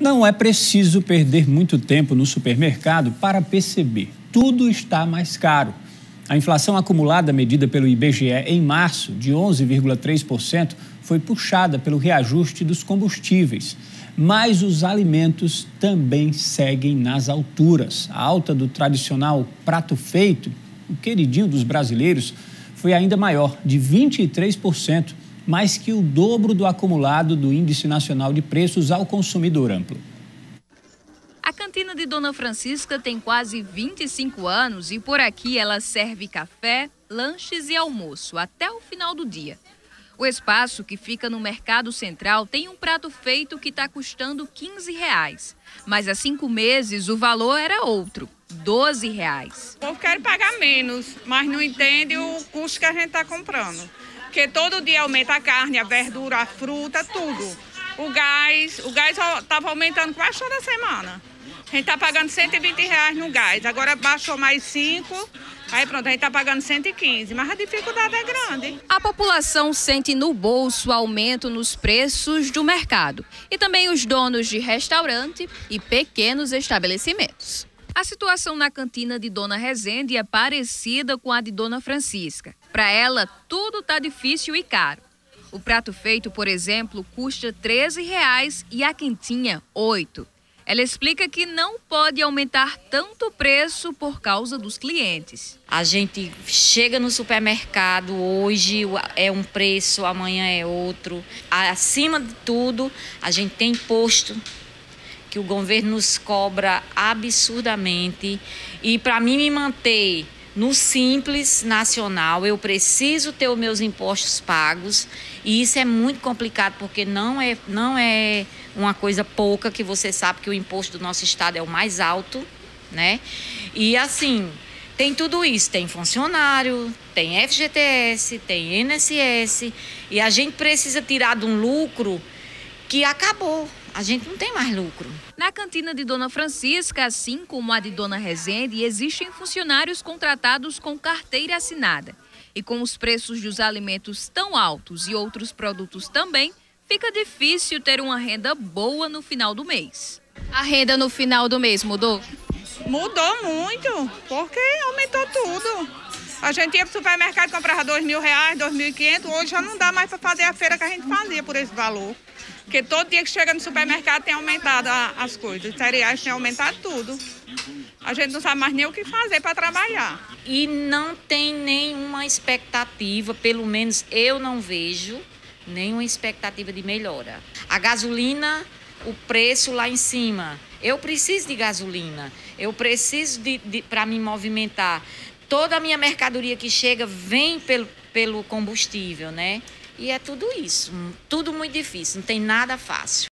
Não é preciso perder muito tempo no supermercado para perceber. Tudo está mais caro. A inflação acumulada medida pelo IBGE em março, de 11,3%, foi puxada pelo reajuste dos combustíveis. Mas os alimentos também seguem nas alturas. A alta do tradicional prato feito, o queridinho dos brasileiros, foi ainda maior, de 23%, mais que o dobro do acumulado do Índice Nacional de Preços ao Consumidor Amplo. A cantina de Dona Francisca tem quase 25 anos e por aqui ela serve café, lanches e almoço até o final do dia. O espaço que fica no Mercado Central tem um prato feito que está custando 15 reais. Mas há cinco meses o valor era outro, 12 reais. O povo quer pagar menos, mas não entende o custo que a gente está comprando. Porque todo dia aumenta a carne, a verdura, a fruta, tudo. O gás, o gás estava aumentando quase toda semana. A gente está pagando 120 reais no gás, agora baixou mais 5, aí pronto, a gente está pagando 115, mas a dificuldade é grande. A população sente no bolso aumento nos preços do mercado e também os donos de restaurante e pequenos estabelecimentos. A situação na cantina de Dona Rezende é parecida com a de Dona Francisca. Para ela, tudo está difícil e caro. O prato feito, por exemplo, custa R$ 13,00 e a quentinha, R$ 8,00. Ela explica que não pode aumentar tanto o preço por causa dos clientes. A gente chega no supermercado, hoje é um preço, amanhã é outro. Acima de tudo, a gente tem imposto que o governo nos cobra absurdamente. E para mim me manter no Simples Nacional, eu preciso ter os meus impostos pagos. E isso é muito complicado porque não é, não é uma coisa pouca, que você sabe que o imposto do nosso estado é o mais alto, né? E assim, tem tudo isso, tem funcionário, tem FGTS, tem INSS, e a gente precisa tirar de um lucro que acabou. A gente não tem mais lucro. Na cantina de Dona Francisca, assim como a de Dona Rezende, existem funcionários contratados com carteira assinada. E com os preços dos alimentos tão altos e outros produtos também, fica difícil ter uma renda boa no final do mês. A renda no final do mês mudou? Mudou muito, porque aumentou tudo. A gente ia para o supermercado e comprava dois mil reais, dois mil e quinhentos, hoje já não dá mais para fazer a feira que a gente fazia por esse valor. Porque todo dia que chega no supermercado tem aumentado as coisas, os cereais tem aumentado tudo. A gente não sabe mais nem o que fazer para trabalhar. E não tem nenhuma expectativa, pelo menos eu não vejo nenhuma expectativa de melhora. A gasolina, o preço lá em cima. Eu preciso de gasolina, eu preciso de, de para me movimentar toda a minha mercadoria que chega vem pelo, pelo combustível, né? E é tudo isso, tudo muito difícil, não tem nada fácil.